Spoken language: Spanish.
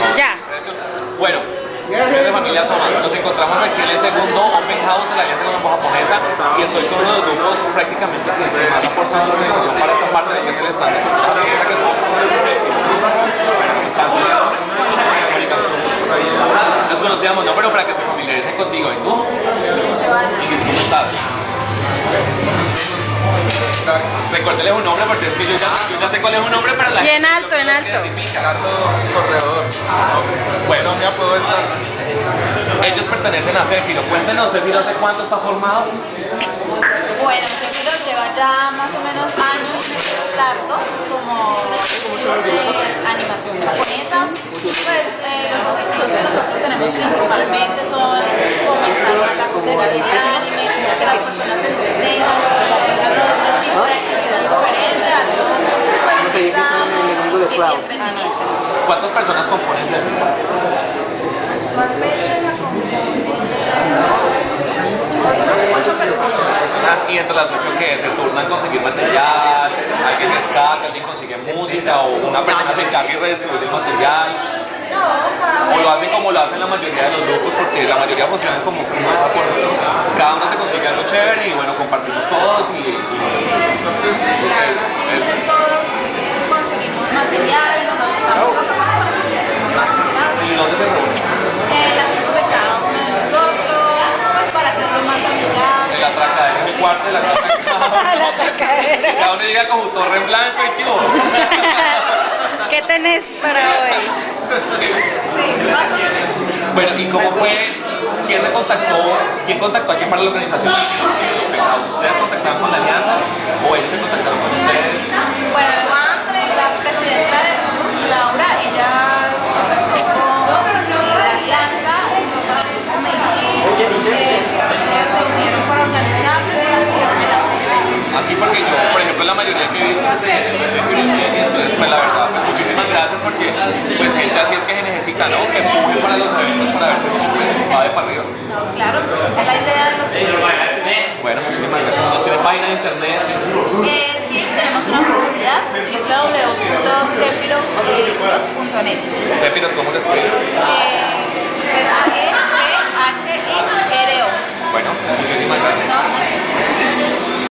No, Ya. Bueno, de familia Soma, nos encontramos aquí en el segundo Open House de la Alianza Colombo Japonesa y estoy con uno de los grupos prácticamente que más ha forzado la organización para esta parte de lo que es el cultura japonesa, que son nos conocíamos, no, pero para que se familiaricen contigo. ¿Y tú? ¿Y cómo estás? Recuérdeles un nombre porque es que yo ya, yo ya sé cuál es un nombre, pero la Y en gente alto, en alto. Carlos Corredor. Estar. ellos pertenecen a Céfiro. Cuéntenos, Céfiro, ¿hace cuánto está formado? Bueno, Céfiro lleva ya más o menos años largo como de animación japonesa. Pues eh, los objetivos que nosotros tenemos principalmente son fomentar la cultura del anime, que las personas se entretengan, que tengan otro tipo de actividad diferente, algo pues, que sea y entretenerse. ¿Cuántas personas componen Céfiro? Y entre las ocho que se turnan conseguir material, alguien descarga, alguien consigue música o una persona se encarga y redistribuye el material. O lo hacen como lo hacen la mayoría de los grupos, porque la mayoría funcionan como como esa forma. Cada uno se consigue algo chévere y bueno, compartimos todos y, y- Claro, así entre todos conseguimos material, nos estamos más enterados. y dónde se reúnen. Eh, las cosas de cada uno de nosotros, pues para hacerlo más amigable. En la la casa de cada uno. La tracadera. Y cada uno llega con su torre en blanco y tío. ¿Qué tenés para hoy? Sí, más o menos. Bueno, ¿y cómo fue? ¿Quién se contactó? ¿Quién contactó a quién para la organización? ¿Ustedes contactaron con la alianza o ellos se contactaron con ustedes? Bueno, Andre, la presidenta del grupo, Laura, ella se contactó con la alianza, junto con el grupo Meiji, eh, se unieron para organizar, así que fue la primera. Por ejemplo, la mayoría que he visto es de, entonces, pues la verdad, pues, muchísimas gracias porque pues gente así es que se necesita, ¿no? Que empuje para los eventos para ver si esto va de para arriba. No, claro, esa es la idea de los Bueno, muchísimas gracias. ¿Nos tiene página de internet? Eh, sí, tenemos una comunidad www.cefiro.net.